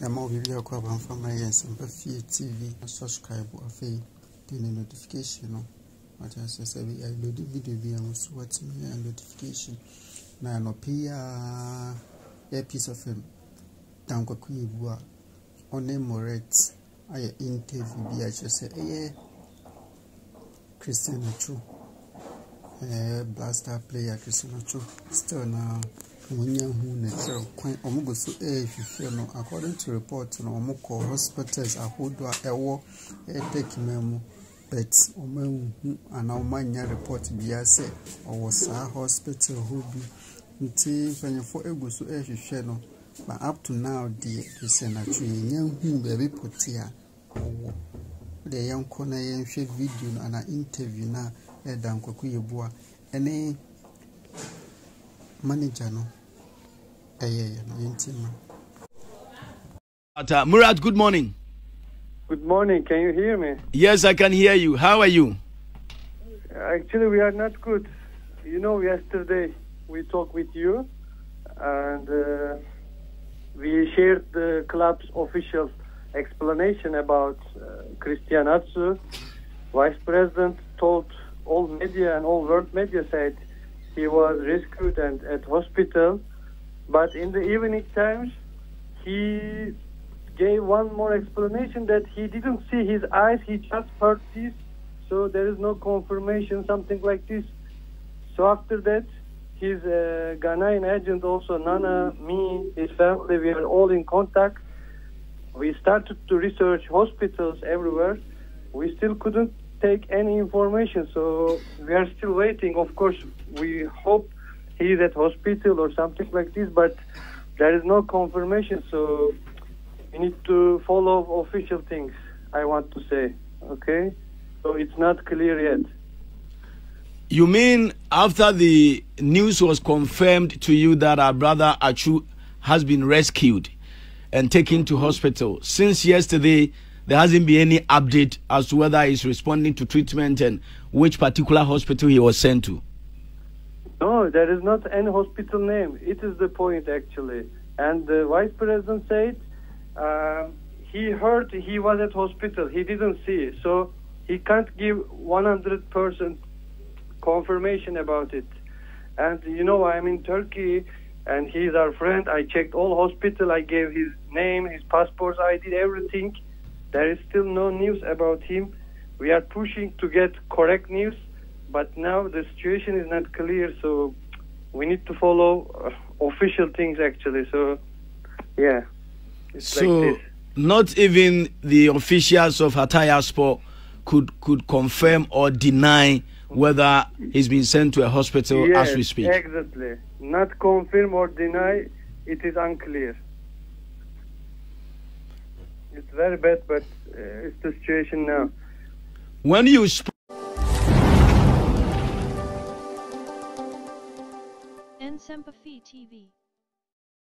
yɛma wo biribi akɔ abamfama yɛ nsɛmpa fie tv subscribe afei de ne notification no wate asɛ sɛ yɛlode video bi a mo so watumi yɛ notification. Na anɔpɛ yi a yɛ piece of fm dankwaku yɛbu a ɔne moret ayɛ interview bi a kyerɛ sɛ ɛyɛ christian atwo blaster player christian atwo still na wɔnya hu ne kyerɛ kwan ɔmo gu so ɛrehwehwɛ no. According to report no ɔmo kɔ hospitals ahodoɔ a ɛwɔ ɛtɛkima mu but ɔmo ahu anaa ɔmo anya report biara sɛ ɔwɔ saa hospital hɔ nti mpanyinfoɔ egu so ɛrehwehwɛ no but up to now deɛ atwo yɛnya hu baabi pɔte a ɔwɔ. Deɛ yɛnkɔ na yɛnhwɛ video no anaa interview no a ɛda nkwaku yɛboa ɛne manager no ɛyɛyɛ no yɛnti ma Murat, good morning. Good morning. Can you hear me? Yes, I can hear you. How are you? Actually, we are not good. You know, yesterday we talked with you and uh, we shared the club's official explanation about uh, Christian Atsu. Vice President told all media and all world media said he was rescued and at hospital. But in the evening times, he gave one more explanation that he didn't see his eyes, he just heard this, so there is no confirmation, something like this. So after that, his uh, Ghanaian agent, also Nana, me, his family, we are all in contact. We started to research hospitals everywhere. We still couldn't take any information, so we are still waiting. Of course, we hope he is at hospital or something like this, but there is no confirmation, so we need to follow official things, I want to say. Okay? So it's not clear yet. You mean after the news was confirmed to you that our brother Achu has been rescued and taken to hospital, since yesterday there hasn't been any update as to whether he's responding to treatment and which particular hospital he was sent to? No, there is not any hospital name. It is the point, actually. And the vice president said um, he heard he was at hospital. He didn't see, so he can't give 100% confirmation about it. And you know, I'm in Turkey, and he's our friend. I checked all hospital. I gave his name, his passport. I did everything. There is still no news about him. We are pushing to get correct news, but now the situation is not clear. So we need to follow uh, official things actually. So yeah, it's so, like not even the officials of Hataya Sport could could confirm or deny whether he's been sent to a hospital yes, as we speak. Exactly. Not confirm or deny. It is unclear. It's very bad, but uh, it's the situation now. When you sp- Nsempafie TV